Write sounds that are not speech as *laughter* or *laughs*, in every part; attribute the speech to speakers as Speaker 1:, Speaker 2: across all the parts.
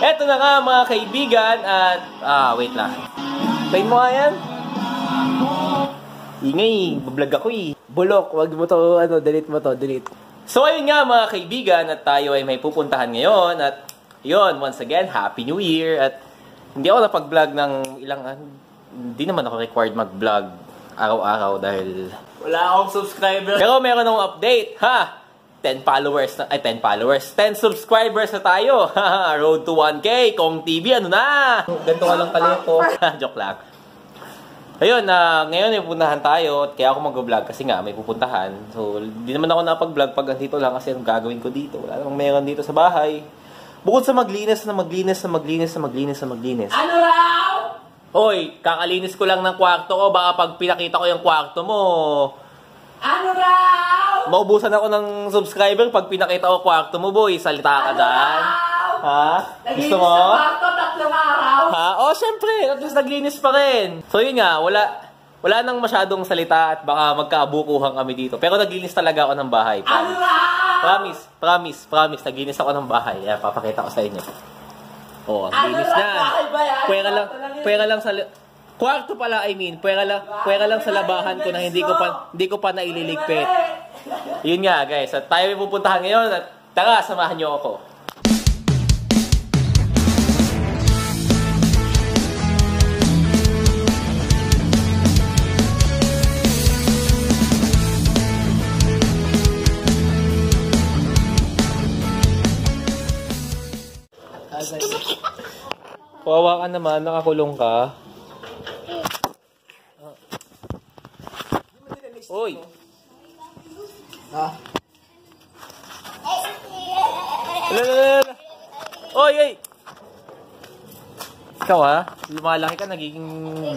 Speaker 1: Eto na nga mga kaibigan at... Ah, wait lang. Play mo nga yan. Ingay, bablog ako eh.
Speaker 2: Bulok, wag mo to, ano, delete mo to, delete.
Speaker 1: So ayun nga mga kaibigan at tayo ay may pupuntahan ngayon at yun, once again, Happy New Year at hindi ako napag-vlog ng ilang, ah, hindi naman ako required mag-vlog araw-araw dahil wala akong subscriber. Pero meron akong update, ha? 10 followers na, ay 10 followers, 10 subscribers na tayo. *laughs* Road to 1K, Kong TV, ano na? Ganito ka lang kalito. *laughs* Joke lang. Ayun, na ngayon may pupuntahan tayo at kaya ako mag-vlog kasi nga may pupuntahan. So, hindi naman ako napag-vlog pag andito lang kasi anong gagawin ko dito. Wala namang meron dito sa bahay. Bukod sa maglinis na maglinis na maglinis na maglinis na maglinis.
Speaker 2: Ano raw?
Speaker 1: Hoy, kakalinis ko lang ng kwarto ko. Baka pag pinakita ko yung kwarto mo,
Speaker 2: Ano raw?
Speaker 1: maubusan ako ng subscriber pag pinakita ko kwarto mo, boy. Salita ka dyan. Ha? Gusto mo?
Speaker 2: kwarto, tatlong araw.
Speaker 1: Ha? Oh, syempre. At least naglinis pa rin. So, yun nga. Wala, wala nang masyadong salita at baka magkaabukuhan kami dito. Pero naglinis talaga ako ng bahay.
Speaker 2: Ano
Speaker 1: Promise.
Speaker 2: raw?
Speaker 1: Promise. Promise. Promise. Naglinis ako ng bahay. Ayan, papakita ko sa inyo. Oh, ang
Speaker 2: Ano
Speaker 1: na. Pwera lang, pwera lang sa... Kwarto pala, I mean. Pwera lang, pwera lang sa labahan ko na hindi ko pa, hindi ko pa naililigpit. Yun nga, guys. At tayo pupuntahan ngayon. At tara, samahan niyo ako. Kawawa ka naman, nakakulong ka. Uy!
Speaker 2: Ha?
Speaker 1: Ala, ala, ala, ala. Oy, oy! Ikaw ha, lumalaki ka, nagiging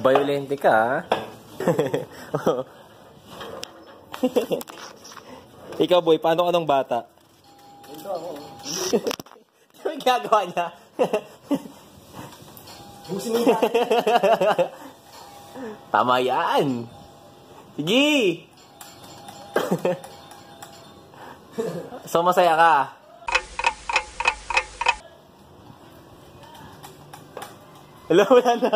Speaker 1: violente ka ha. *laughs* Ikaw boy, paano ka nung bata?
Speaker 2: Ito ako.
Speaker 1: Ano yung ginagawa niya? *laughs*
Speaker 2: Busin mo yan.
Speaker 1: Tama yan! Sige! *laughs* so masaya ka? Wala, wala na.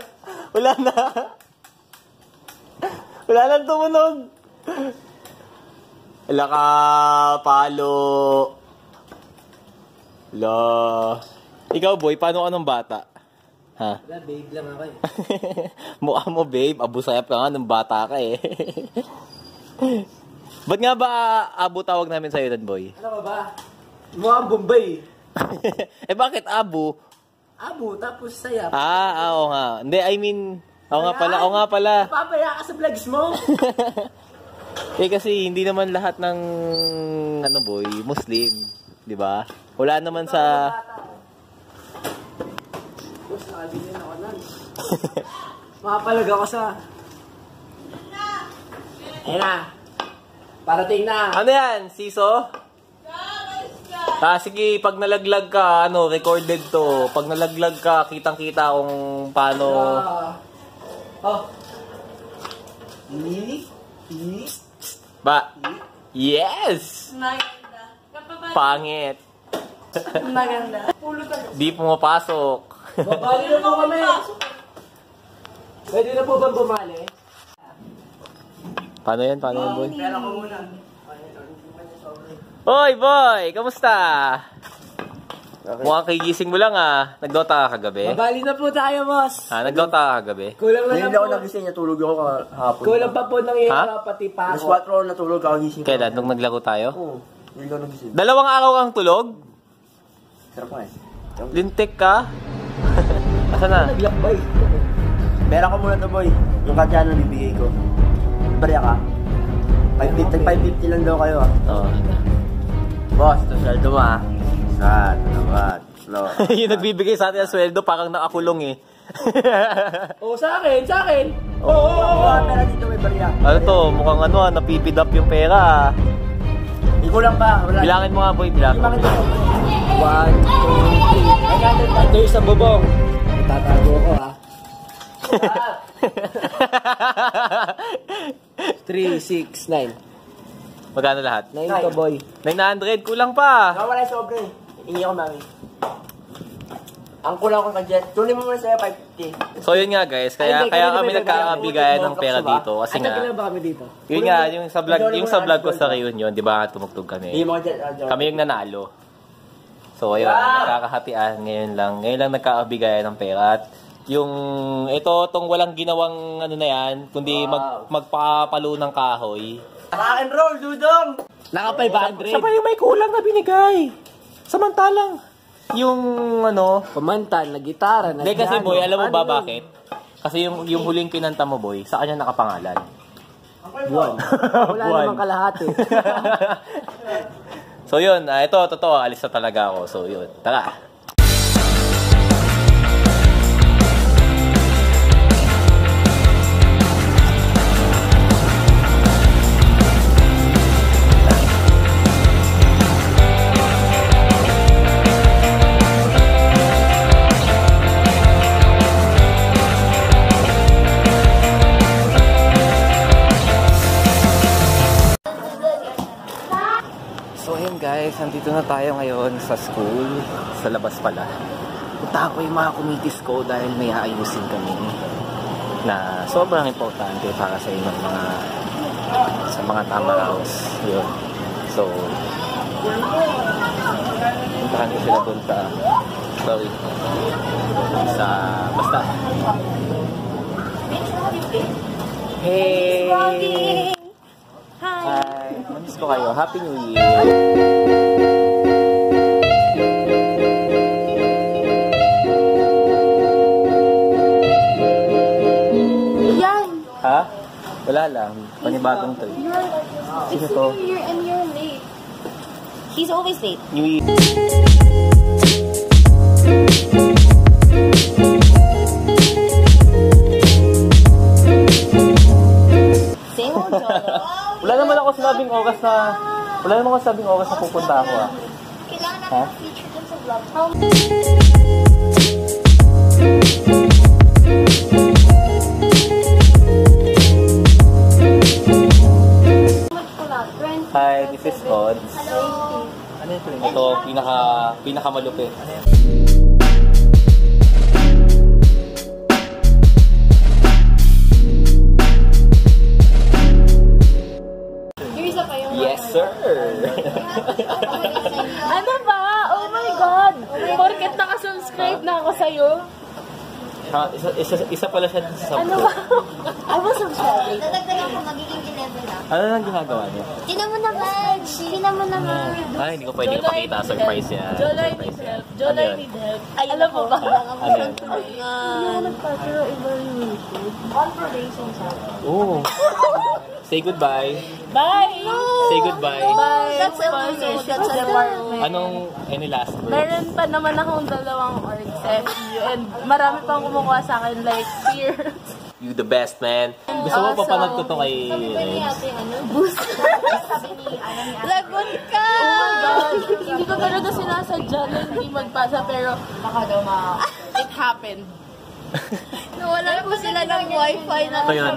Speaker 1: *laughs* wala na. Wala nang tumunog. Wala ka, palo. Wala. Ikaw, boy, paano ka nung bata? Ha?
Speaker 2: Wala, babe lang ako eh. *laughs*
Speaker 1: Mukha mo, babe. Abusayap ka nga nung bata ka eh. *laughs* Ba't nga ba abo tawag namin sa'yo dan boy?
Speaker 2: Ano ka ba? Mukhang Bombay. *laughs*
Speaker 1: eh bakit abo?
Speaker 2: Abo, tapos saya.
Speaker 1: Ah, ah, oo nga. Hindi, I mean, oo nga pala, oo nga pala.
Speaker 2: Napapaya ka sa vlogs mo.
Speaker 1: eh kasi hindi naman lahat ng, ano boy, Muslim. Di ba? Wala naman sa...
Speaker 2: Nakabili na ako nun. Makapalag ako sa... Ayun na. Parating na.
Speaker 1: ano yan, siso? Ah, sige, pag nalaglag ka, ano, recorded to. Pag nalaglag ka, kitang-kita kung paano...
Speaker 2: Ah. Oh. Ni? Ni?
Speaker 1: Ba? Yes!
Speaker 3: Maganda.
Speaker 1: Pangit.
Speaker 3: Maganda.
Speaker 1: Di pumapasok.
Speaker 2: Babali na po kami. Pwede na po ba bumali?
Speaker 1: Paano yan? Paano yan, boy?
Speaker 2: Pera ko muna.
Speaker 1: Hoy, boy! Kamusta? Mukhang kigising mo lang ah. Nagdota ka kagabi?
Speaker 2: Babali na po tayo, boss.
Speaker 1: Ha? Nagdota ka kagabi?
Speaker 2: Kulang na lang
Speaker 4: ako
Speaker 2: po.
Speaker 4: nagising, natulog ako kahapon.
Speaker 2: Kulang pa po ng hira, pati pa
Speaker 4: Alas
Speaker 2: ako.
Speaker 4: 4 ako natulog, kakagising ko.
Speaker 1: Kailan? Nung naglaro tayo?
Speaker 4: Oo, ngayon lang nagising.
Speaker 1: Dalawang araw kang tulog?
Speaker 4: Sarap nga eh.
Speaker 1: Lintik ka? Asa na?
Speaker 2: Naglakbay.
Speaker 4: Pera ko muna to boy, yung kadyano bibigay ko. Barya ka? 550, 550 lang daw kayo ah.
Speaker 1: Oo.
Speaker 4: Boss, ito sweldo mo ah. Sad, naman. No. *laughs*
Speaker 1: yung nagbibigay sa atin ng sweldo parang nakakulong eh. *laughs*
Speaker 2: Oo, sa akin, sa akin.
Speaker 4: Oo, oh, oh, oh. pera dito may barya.
Speaker 1: ano to? Mukhang ano ah, napipid up yung pera ah.
Speaker 4: Hindi ko lang ba? Wala.
Speaker 1: Bilangin mo nga boy, bilangin mo.
Speaker 4: Bakit ito?
Speaker 2: One, two, three. Ay, yung sa bubong. Tatago ko, ha? *laughs* Six, nine.
Speaker 1: Magkano lahat?
Speaker 2: Nine to, boy.
Speaker 1: 900, kulang pa.
Speaker 4: Nawala yung sobre. Hingi ako, mami. Ang kulang ko Jet. Tuloy mo muna sa'yo, 550.
Speaker 1: So yun nga guys, kaya
Speaker 2: Ay, hindi,
Speaker 1: kaya
Speaker 2: kami
Speaker 1: nagkakabigayan ng pera dito kasi nga
Speaker 2: ba kami dito?
Speaker 1: yun nga yung sa vlog yung sa vlog ko sa reunion, 'di ba? Tumugtog
Speaker 4: Hindi
Speaker 1: kami.
Speaker 4: ah.
Speaker 1: Kami yung nanalo. So ayun,
Speaker 4: Wow!
Speaker 1: nagkakahatian ngayon lang. Ngayon lang nagkakabigayan ng pera at yung ito tong walang ginawang ano na yan, kundi mag,
Speaker 4: Wow.
Speaker 1: magpapalo ng kahoy.
Speaker 4: Rock and roll, dudong!
Speaker 2: Naka 500.
Speaker 1: Siya pa yung may kulang na binigay. Samantalang yung ano,
Speaker 2: Kumanta, na gitara, na
Speaker 1: Hindi kasi
Speaker 2: piano.
Speaker 1: boy, alam mo ba
Speaker 2: Ano
Speaker 1: bakit? Kasi yung yung huling kinanta mo boy, sa kanya nakapangalan.
Speaker 2: Buwan. Wala
Speaker 1: Buwan.
Speaker 2: namang kalahati. *laughs*
Speaker 1: so yun, ah, ito totoo, alis na talaga ako. So yun, tara. So ayun guys, nandito na tayo ngayon sa school, sa labas pala. Punta ko yung mga committees ko dahil may aayusin kami na sobrang importante para sa inyong mga sa mga tama house. Yun. So, puntahan ko sila doon sa sorry sa basta Hey! Hi! Mamiss ko kayo. Happy New Year!
Speaker 3: Yan!
Speaker 1: Ha? Wala lang. Panibagong to. Sino to?
Speaker 3: New Year and you're late. He's always late.
Speaker 1: New Year. Wala naman ako sinabing oras na... Wala naman ako sinabing oras na pupunta ako ah.
Speaker 3: Kailangan natin feature dun sa vlog. How much pala? 20.
Speaker 1: Hi, this is Odds.
Speaker 3: Hello.
Speaker 1: Ano ito? Ito, pinaka, pinaka malupit.
Speaker 3: Yung
Speaker 5: Porket nakasubscribe na ako sa'yo.
Speaker 1: Ha, isa, isa, isa pala siya sa
Speaker 5: Ano ba? *laughs* I was subscribed.
Speaker 3: Dadagdagan ko, magiging 11 na.
Speaker 1: Ano nang ginagawa niya?
Speaker 3: Tinan mo naman. Tinan mo naman.
Speaker 1: Ay, hindi ko pwede ipakita. Surprise yan.
Speaker 5: Jolay
Speaker 1: Surprise
Speaker 5: need
Speaker 1: yan.
Speaker 5: help.
Speaker 1: Ano yun?
Speaker 5: need help. Alam mo ba?
Speaker 1: Ano yan?
Speaker 5: Hinahanap ka pero iba yung YouTube.
Speaker 3: On probation siya.
Speaker 1: Say goodbye.
Speaker 5: Bye!
Speaker 1: Say goodbye.
Speaker 5: Bye!
Speaker 3: That's a
Speaker 5: Sponsorship
Speaker 3: That's a
Speaker 5: department.
Speaker 1: Anong any last words?
Speaker 5: Meron pa naman akong dalawang orgs FU and marami pang kumukuha sa akin like fear.
Speaker 1: You the best, man. Gusto mo
Speaker 5: Also,
Speaker 1: papanood ko to kay
Speaker 3: Sabi ba ni ate, ano? Booster. Sabi ni, ano ni ate. Lagot ka!
Speaker 5: Oh my God! Hindi ko talaga sinasadya na hindi magpasa pero
Speaker 3: Baka daw ma...
Speaker 5: it happened.
Speaker 3: Nawalan po sila ng wifi na
Speaker 1: So yun.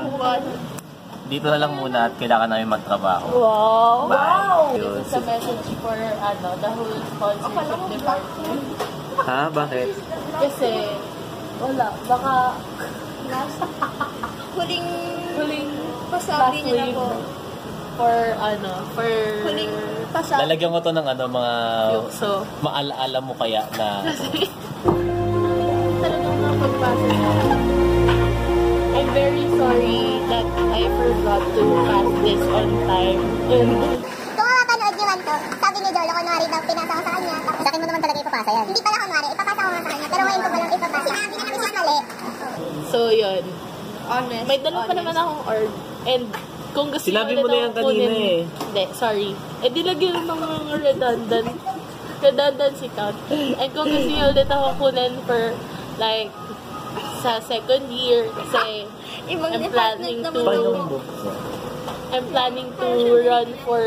Speaker 1: Dito na lang muna at kailangan namin magtrabaho.
Speaker 5: Wow!
Speaker 1: Wow!
Speaker 5: This is a message for ano, the whole sponsorship department.
Speaker 1: Ha? Bakit?
Speaker 5: Kasi, wala, baka *laughs*
Speaker 3: Huling...
Speaker 5: huling
Speaker 3: Pasabi
Speaker 5: last
Speaker 3: niya na po.
Speaker 5: for ano, for
Speaker 3: Huling pasabi.
Speaker 1: Lalagyan ko to ng ano, mga
Speaker 5: so,
Speaker 1: maalaala mo kaya na *laughs*
Speaker 5: talagang nakapagpasa na. Very sorry that I forgot to pass this on time.
Speaker 6: Kung mapapanood nyo man to, sabi ni Jolo, kunwari daw pinasa ko sa kanya. Tapos, sa akin mo naman talaga ipapasa yan. Hindi pala kunwari, ipapasa ko nga sa kanya. Pero ngayon ko palang ipapasa. Sinabi na namin siya mali.
Speaker 5: so, yun.
Speaker 3: Honest.
Speaker 5: May dalawa pa naman akong org. And kung gusto
Speaker 1: Sinabi mo na yan kanina eh.
Speaker 5: Hindi, sorry. Eh, di lagyan ng mga redundant redundancy count. And kung gusto nyo ulit ako kunin for like sa second year kasi
Speaker 3: Ibang
Speaker 5: I'm planning to
Speaker 3: yung...
Speaker 5: I'm planning to run for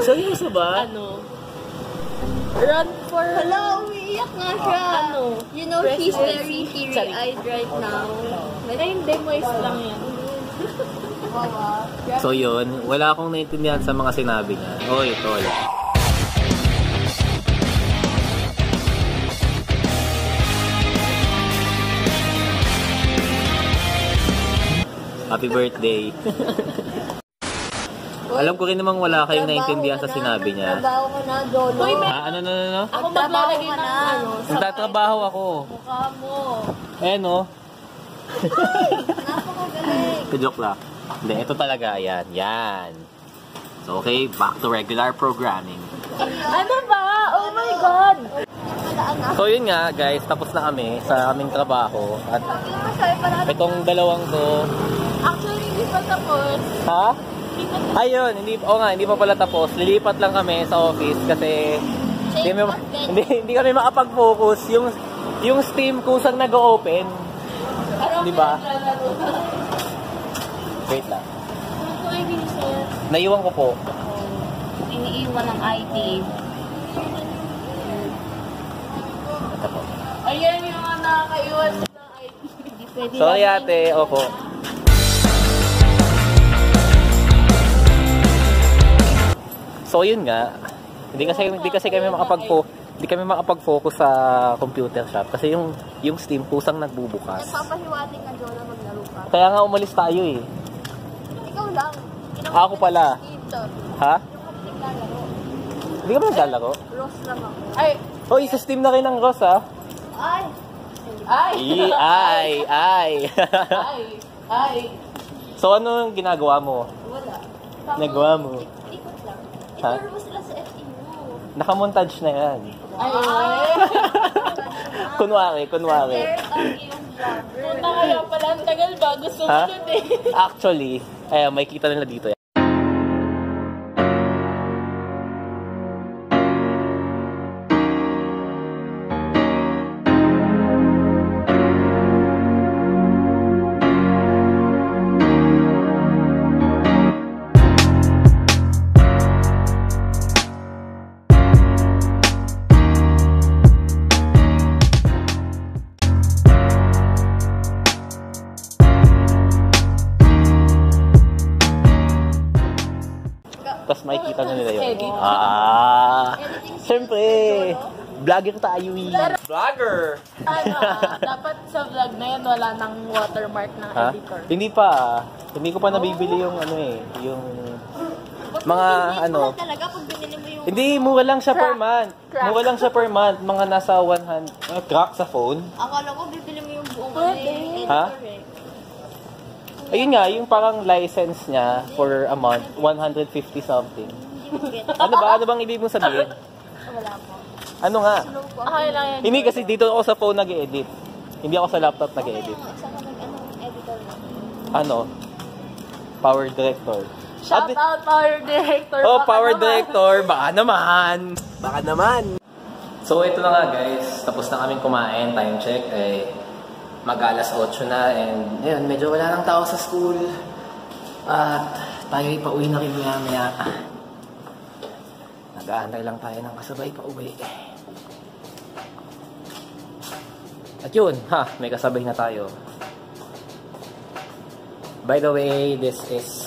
Speaker 1: Seryoso ba?
Speaker 5: ano run for
Speaker 3: Hala, umiiyak nga siya.
Speaker 5: ano
Speaker 3: You know, he's very
Speaker 5: presidency.
Speaker 3: teary-eyed right now.
Speaker 5: Ay, hindi moist lang yan. *laughs*
Speaker 1: So yun, wala akong naintindihan sa mga sinabi niya. Oy, tol. Happy birthday. Alam ko rin namang wala kayong naintindihan sa sinabi niya.
Speaker 3: Trabaho ko na, Jolo.
Speaker 5: Uy, may-
Speaker 1: Ah, ano, ano, ano?
Speaker 5: Ako
Speaker 3: Trabaho
Speaker 5: maglalagay
Speaker 3: ka
Speaker 5: ng
Speaker 3: na.
Speaker 5: ano. sa
Speaker 1: Nagtatrabaho ako.
Speaker 5: Mukha mo.
Speaker 1: Eh, no?
Speaker 3: Napakagaling.
Speaker 1: Joke lang. Hindi, ito talaga. Yan, yan. So, okay, back to regular programming.
Speaker 5: Ano ba? Oh my God!
Speaker 1: So, yun nga, guys. Tapos na kami sa aming trabaho. At itong dalawang to,
Speaker 5: Actually, hindi pa tapos.
Speaker 1: ha? Ayun, hindi, oo nga, hindi pa pala tapos. Lilipat lang kami sa office kasi hindi, kami, *laughs* hindi, hindi kami makapag-focus. Yung, yung Steam kusang nag-open. Di ba? Wait lang.
Speaker 5: Ano hindi sir?
Speaker 1: Naiwan ko po.
Speaker 3: Iniiwan ng IT.
Speaker 1: Ito po.
Speaker 5: Ayan yung mga nakakaiwan ng ID.
Speaker 1: Sorry ate, opo. So yun nga, hindi kasi hindi kasi kami makapag hindi kami makapag-focus sa computer shop kasi yung yung Steam kusang nagbubukas.
Speaker 3: Papahiwating nga, Jolo, maglaro ka.
Speaker 1: Kaya nga umalis tayo eh.
Speaker 3: Ikaw lang.
Speaker 1: Ako pala.
Speaker 3: Dito.
Speaker 1: Ha? Hindi ka ba naglalaro?
Speaker 3: Rose lang ako.
Speaker 5: Ay!
Speaker 1: Hoy, sa Steam na rin ng Ross ha?
Speaker 3: Ay!
Speaker 5: Ay!
Speaker 1: Ay, ay.
Speaker 5: Ay! Ay!
Speaker 1: so ano yung ginagawa mo?
Speaker 3: Wala.
Speaker 1: Nagawa mo?
Speaker 3: Ikot lang.
Speaker 1: Ha?
Speaker 3: Ituro mo sila sa FEU.
Speaker 1: Nakamontage na yan.
Speaker 5: Ay! Ay! *laughs*
Speaker 1: kunwari, kunwari.
Speaker 3: Vlogger.
Speaker 5: Punta kaya pala ang tagal bago sumunod eh.
Speaker 1: Actually, ayan, may kita nila dito. Makikita na nila yun.
Speaker 5: Edit.
Speaker 1: Ah, siyempre, vlogger tayo eh. Vlogger!
Speaker 5: Ano ah, dapat sa vlog na yan wala nang watermark ng
Speaker 1: Ha?
Speaker 5: editor.
Speaker 1: Hindi pa. Hindi ko pa nabibili yung ano eh, yung mga ano.
Speaker 3: Talaga, pag binili mo yung...
Speaker 1: Hindi, mura lang siya per month.
Speaker 5: Crack.
Speaker 1: Mura lang siya per month. Mga nasa 100. Uh, crack sa phone.
Speaker 3: Akala ko bibili mo yung buong ano,
Speaker 1: Ha?
Speaker 3: editor eh.
Speaker 1: Ayun nga, yung parang license niya for a month, 150 something. Ano ba? Ano bang ibig mong sabihin?
Speaker 3: Wala po.
Speaker 1: Ano nga?
Speaker 5: Okay lang yan.
Speaker 1: Hindi kasi dito ako sa phone nag-edit. Hindi ako sa laptop nag-edit.
Speaker 3: Ano.
Speaker 1: Ano? Power director.
Speaker 5: Shout out power director.
Speaker 1: Oh,
Speaker 5: Baka
Speaker 1: power
Speaker 5: naman.
Speaker 1: director. Baka naman.
Speaker 4: Baka naman.
Speaker 1: So, ito na nga guys. Tapos na kaming kumain. Time check. Eh, mag-alas 8 na. And, yun, medyo wala nang tao sa school. At, tayo ay pauwi na rin maya maya. Nag-aantay lang tayo ng kasabay pauwi. At yun, ha, may kasabay na tayo. By the way, this is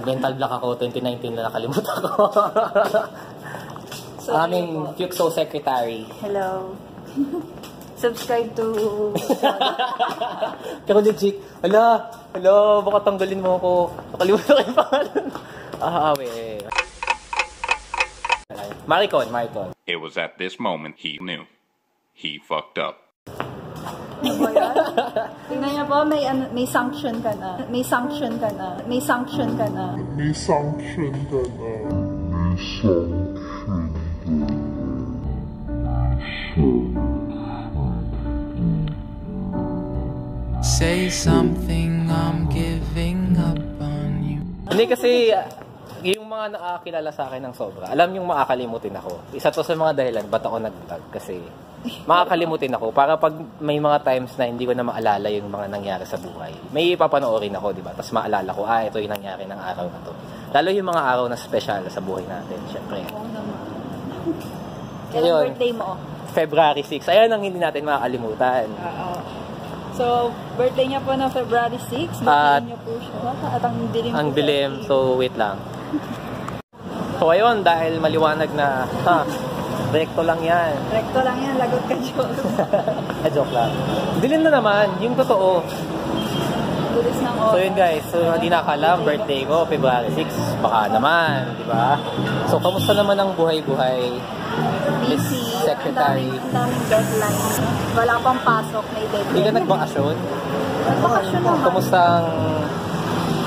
Speaker 1: Nag-mental block ako 2019 na nakalimutan ko. *laughs* Ang aming Fuxo secretary.
Speaker 7: Hello. *laughs* Subscribe to...
Speaker 1: Pero legit, ala, ala, baka tanggalin mo ako. Nakalimutan ko yung pangalan. *laughs* Ah, awe. Maricon, Maricon.
Speaker 8: It was at this moment he knew. He fucked up.
Speaker 7: Tingnan niyo po, may, ano, may sanction ka na. May sanction ka na. May sanction ka na.
Speaker 9: Say something, I'm giving up on you.
Speaker 1: Hindi kasi, yung mga nakakilala sa akin ng sobra, alam yung makakalimutin ako. Isa to sa mga dahilan, ba't ako nag-vlog? Kasi, makakalimutin ako. Para pag may mga times na hindi ko na maalala yung mga nangyari sa buhay, may ipapanoorin ako, di ba? Tapos maalala ko, ah, ito yung nangyari ng araw na to. Lalo yung mga araw na special sa buhay natin, syempre.
Speaker 7: Kailan
Speaker 1: Ayun.
Speaker 7: birthday mo?
Speaker 1: February 6. Ayan ang hindi natin makakalimutan.
Speaker 7: Oo. So, birthday niya po na February 6.
Speaker 1: At-
Speaker 7: niya po siya. At ang dilim
Speaker 1: Ang dilim, so wait lang. So ayun, dahil maliwanag na, ha, rekto lang yan.
Speaker 7: Recto lang yan, lagot ka, Diyos. *laughs*
Speaker 1: Ah, joke lang. Dilim na naman, yung totoo.
Speaker 7: Bilis ng oras.
Speaker 1: So yun guys, so hindi nakakalam, birthday ko, February 6, baka naman, di ba? So kamusta naman ang buhay-buhay? Miss. Secretary.
Speaker 7: Ang daming, deadline. Wala pang pasok, may deadline.
Speaker 1: Hindi ka nagbakasyon?
Speaker 7: Nagbakasyon naman.
Speaker 1: Kamusta ang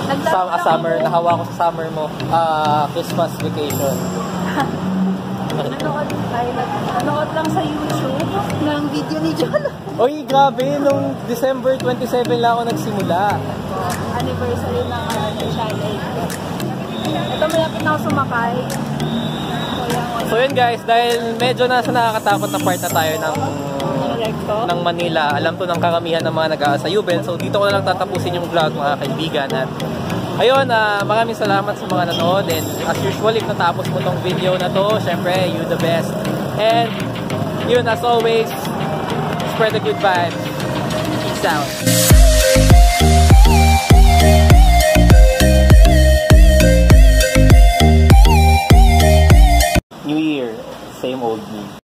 Speaker 7: Nagdami
Speaker 1: summer, nahawa ko sa summer mo, ah Christmas vacation? *laughs*
Speaker 7: Nanood, ay, nag- nanood lang sa YouTube ng video ni John.
Speaker 1: Oy, grabe, nung December 27 lang ako nagsimula.
Speaker 7: Anniversary ng uh, ng channel. Ito, malapit na ako sumakay. So,
Speaker 1: yun guys, dahil medyo nasa nakakatakot na part na tayo ng ng Manila. Alam to ng karamihan ng mga nag-aasayubel. So dito ko na lang tatapusin yung vlog mga kaibigan. At Ayun, uh, maraming salamat sa mga nanood and as usual, if natapos mo tong video na to, syempre, you the best. And yun, as always, spread the good vibes. Peace out. New Year, same old me.